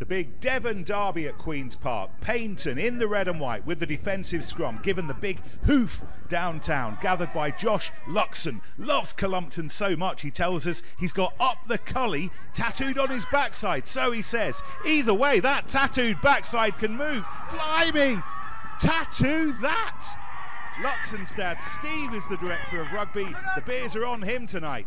The big Devon derby at Queen's Park. Paignton in the red and white with the defensive scrum, given the big hoof downtown, gathered by Josh Luxon. Loves Collumpton so much, he tells us he's got up the cully tattooed on his backside. So he says, either way, that tattooed backside can move. Blimey! Tattoo that! Luxon's dad, Steve, is the director of rugby. The beers are on him tonight.